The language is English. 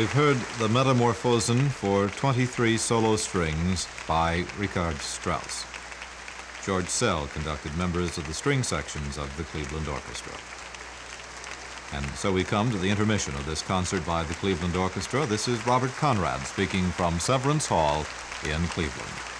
we've heard the Metamorphosen for 23 solo strings by Richard Strauss. George Szell conducted members of the string sections of the Cleveland Orchestra. And so we come to the intermission of this concert by the Cleveland Orchestra. This is Robert Conrad speaking from Severance Hall in Cleveland.